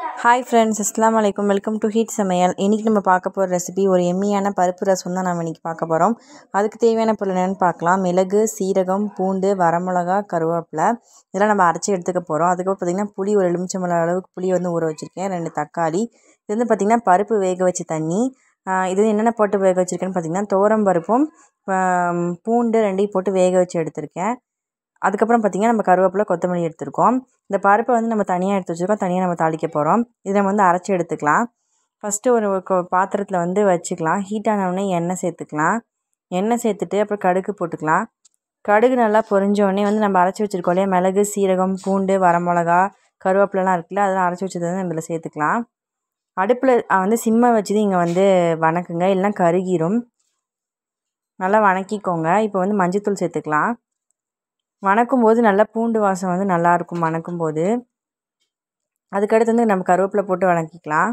Hi friends இஸ்லாம் வலைக்கம் welcome to heat சமையல் இன்றைக்கி நம்ம பார்க்க போகிற ரெசிபி ஒரு எம்மியான பருப்பு ரசம் தான் நம்ம இன்றைக்கி பார்க்க போகிறோம் அதுக்கு தேவையான பொருள் என்னென்னு பார்க்கலாம். மிளகு சீரகம் பூண்டு வரமிளகா கருவேப்பிலை. இதெல்லாம் நம்ம அரைச்சி எடுத்துக்க போகிறோம் அதுக்கப்புறம் பார்த்திங்கன்னா புளி ஒரு எலுமிச்சம்பழம் அளவுக்கு புளி வந்து ஊற வச்சுருக்கேன். ரெண்டு தக்காளி. இது வந்து பார்த்திங்கன்னா பருப்பு வேக வச்ச தண்ணி. இது என்னென்ன போட்டு வேக வச்சுருக்கேன்னு பார்த்திங்கன்னா தோரம் பருப்பும் பூண்டு ரெண்டையும் போட்டு வேக வச்சு எடுத்திருக்கேன். அதுக்கப்புறம் பார்த்திங்கன்னா நம்ம கருவேப்பிலை கொத்தமல்லி எடுத்துருக்கோம். இந்த பருப்பை வந்து நம்ம தனியாக எடுத்து வச்சுருக்கோம். தனியாக நம்ம தாளிக்க போகிறோம் இதை நம்ம வந்து அரைச்சி எடுத்துக்கலாம். ஃபஸ்ட்டு ஒரு பாத்திரத்தில் வந்து வச்சுக்கலாம். ஹீட் ஆனவுடனே எண்ணெய் சேர்த்துக்கலாம். எண்ணெய் சேர்த்துட்டு அப்புறம் கடுகு போட்டுக்கலாம். கடுகு நல்லா பொரிஞ்சோடனே வந்து நம்ம அரைச்சி வச்சுருக்கோம் இல்லையா? மிளகு சீரகம் பூண்டு வரமிளகா கருவேப்பிலலாம் இருக்குல்ல அதெல்லாம் அரைச்சி வச்சது வந்து நம்ம இதில் சேர்த்துக்கலாம். அடுப்பில் வந்து சிம்மை வச்சுது இங்கே வந்து வணக்குங்க. இல்லைனா கருகிரும். நல்லா வணக்கிக்கோங்க. இப்போ வந்து மஞ்சத்தூள் சேர்த்துக்கலாம். வணக்கும் போது நல்லா பூண்டு வாசம் வந்து நல்லாயிருக்கும் வணக்கும் போது அதுக்கடுத்து வந்து நம்ம கருவேப்பிலை போட்டு வணக்கிக்கலாம்.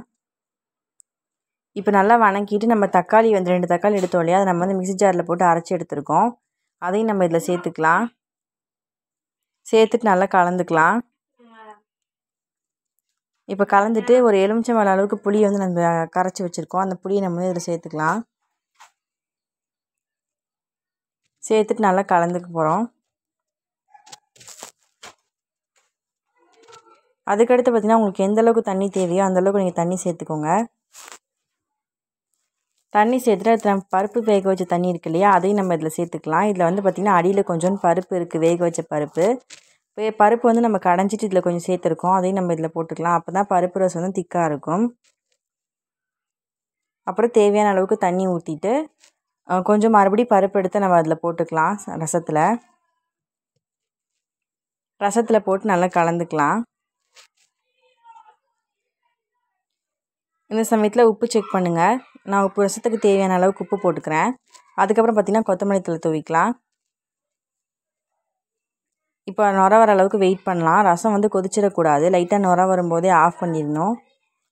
இப்போ நல்லா வணக்கிட்டு நம்ம தக்காளி வந்து ரெண்டு தக்காளி எடுத்தோம் இல்லையா? அதை நம்ம வந்து மிக்சி ஜாரில் போட்டு அரைச்சி எடுத்துருக்கோம். அதையும் நம்ம இதில் சேர்த்துக்கலாம். சேர்த்துட்டு நல்லா கலந்துக்கலாம். இப்போ கலந்துட்டு ஒரு எலுமிச்சம்பழம் அளவுக்கு புளியை வந்து நம்ம கரைச்சி வச்சுருக்கோம். அந்த புளியை நம்ம இதில் சேர்த்துக்கலாம். சேர்த்துட்டு நல்லா கலந்துக்க போகிறோம் அதுக்கடுத்து பார்த்திங்கன்னா உங்களுக்கு எந்தளவுக்கு தண்ணி தேவையோ அந்தளவுக்கு நீங்கள் தண்ணி சேர்த்துக்கோங்க. தண்ணி சேர்த்துட்டு பருப்பு வேக வச்ச தண்ணி இருக்கு இல்லையா அதையும் நம்ம இதில் சேர்த்துக்கலாம். இதில் வந்து பார்த்திங்கன்னா அடியில் கொஞ்சம் பருப்பு இருக்குது வேக வச்ச பருப்பு. பருப்பு வந்து நம்ம கடைஞ்சிட்டு இதில் கொஞ்சம் சேர்த்துருக்கோம். அதையும் நம்ம இதில் போட்டுக்கலாம். அப்போ தான் பருப்பு ரசம் வந்து திக்காக இருக்கும். அப்புறம் தேவையான அளவுக்கு தண்ணி ஊற்றிட்டு கொஞ்சம் மறுபடியும் பருப்பு எடுத்து நம்ம அதில் போட்டுக்கலாம் ரசத்தில். ரசத்தில் போட்டு நல்லா கலந்துக்கலாம். இந்த சமயத்தில் உப்பு செக் பண்ணுங்கள் நான் உப்பு ரசத்துக்கு தேவையான அளவுக்கு உப்பு போட்டுக்கிறேன். அதுக்கப்புறம் பார்த்திங்கன்னா கொத்தமல்லி தலை தூவிக்கலாம். இப்போ நுர வர அளவுக்கு வெயிட் பண்ணலாம். ரசம் வந்து கொதிச்சிடக்கூடாது. லைட்டாக நுர வரும்போதே ஆஃப் பண்ணிடணும்.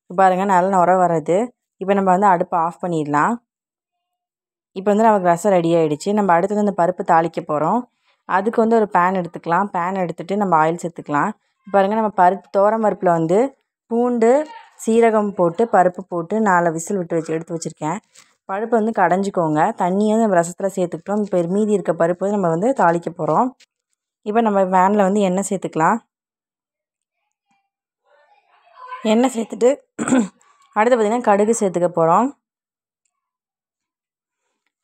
இப்போ பாருங்கள் நல்லா நுர வர்றது. இப்போ நம்ம வந்து அடுப்பை ஆஃப் பண்ணிடலாம். இப்போ வந்து நமக்கு ரசம் ரெடி ஆகிடுச்சு நம்ம அடுத்தது அந்த பருப்பு தாளிக்க போகிறோம் அதுக்கு வந்து ஒரு பேன் எடுத்துக்கலாம். பேன் எடுத்துகிட்டு நம்ம ஆயில் சேர்த்துக்கலாம். பாருங்கள் நம்ம பருப்பு தோரம் பருப்பில் வந்து பூண்டு சீரகம் போட்டு பருப்பு போட்டு நாலு விசில் விட்டு வச்சு எடுத்து வச்சுருக்கேன். பருப்பு வந்து கடைஞ்சிக்கோங்க. தண்ணியை நம்ம ரசத்தில் சேர்த்துக்கிட்டோம். இப்போ மீதி இருக்க பருப்பு நம்ம வந்து தாளிக்க போகிறோம் இப்போ நம்ம வேனில் வந்து எண்ணெய் சேர்த்துக்கலாம். எண்ணெய் சேர்த்துட்டு அடுத்து பார்த்திங்கன்னா கடுகு சேர்த்துக்க போகிறோம்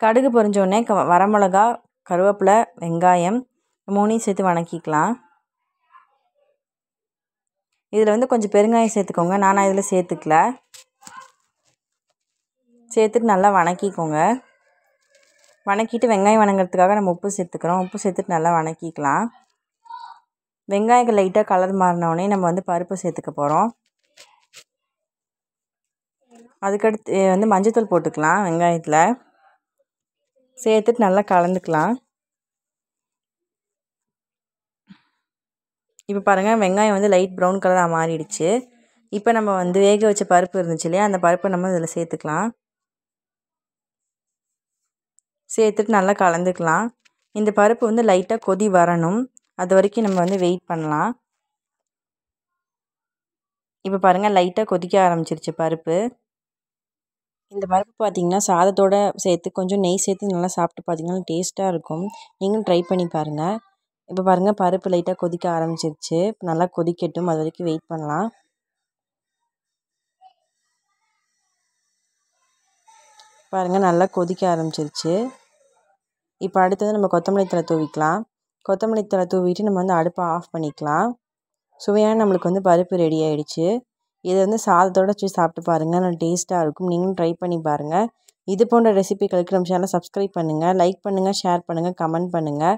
கடுகு பொறிஞ்சோடனே க வரமிளகா கருவேப்பிலை வெங்காயம் மூணையும் சேர்த்து வணக்கிக்கலாம். இதில் வந்து கொஞ்சம் பெருங்காயம் சேர்த்துக்கோங்க. நானும் இதில் சேர்த்துக்கல. சேர்த்துட்டு நல்லா வணக்கிக்கோங்க. வணக்கிட்டு வெங்காயம் வணங்கிறதுக்காக நம்ம உப்பு சேர்த்துக்கிறோம். உப்பு சேர்த்துட்டு நல்லா வணக்கிக்கலாம். வெங்காயம் லைட்டாக கலர் மாறினோடனே நம்ம வந்து பருப்பு சேர்த்துக்க போகிறோம் அதுக்கடுத்து வந்து மஞ்சத்தூள் போட்டுக்கலாம் வெங்காயத்தில். சேர்த்துட்டு நல்லா கலந்துக்கலாம். இப்போ பாருங்கள் வெங்காயம் வந்து லைட் ப்ரௌன் கலராக மாறிடுச்சு. இப்போ நம்ம வந்து வேக வச்ச பருப்பு இருந்துச்சு இல்லையா? அந்த பருப்பை நம்ம இதில் சேர்த்துக்கலாம். சேர்த்துட்டு நல்லா கலந்துக்கலாம். இந்த பருப்பு வந்து லைட்டாக கொதி வரணும். அது வரைக்கும் நம்ம வந்து வெயிட் பண்ணலாம். இப்போ பாருங்கள் லைட்டாக கொதிக்க ஆரம்பிச்சிருச்சு பருப்பு. இந்த பருப்பு பார்த்திங்கன்னா சாதத்தோடு சேர்த்து கொஞ்சம் நெய் சேர்த்து நல்லா சாப்பிட்டு பார்த்திங்கன்னா டேஸ்ட்டாக இருக்கும். நீங்களும் ட்ரை பண்ணி பாருங்கள் இப்போ பாருங்கள் பருப்பு லைட்டாக கொதிக்க ஆரம்பிச்சிருச்சு. இப்போ நல்லா கொதிக்கட்டும். அது வரைக்கும் வெயிட் பண்ணலாம். பாருங்கள் நல்லா கொதிக்க ஆரம்பிச்சிருச்சு. இப்போ அடுத்தது நம்ம கொத்தமல்லி தலை தூவிக்கலாம். கொத்தமல்லி தலை தூவிட்டு நம்ம வந்து அடுப்பை ஆஃப் பண்ணிக்கலாம். சுவையான நம்மளுக்கு வந்து பருப்பு ரெடி ஆகிடுச்சு இதை வந்து சாதத்தோடு வச்சு சாப்பிட்டு பாருங்கள் நல்லா டேஸ்ட்டாக இருக்கும். நீங்களும் ட்ரை பண்ணி பாருங்கள் இது போன்ற ரெசிபிகளுக்கு நம்ம சேனலை சப்ஸ்கிரைப் பண்ணுங்கள் லைக் பண்ணுங்கள் ஷேர் பண்ணுங்கள் கமெண்ட் பண்ணுங்கள்